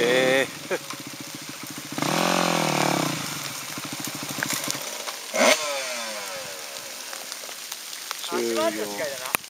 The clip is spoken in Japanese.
え足回りのいだな。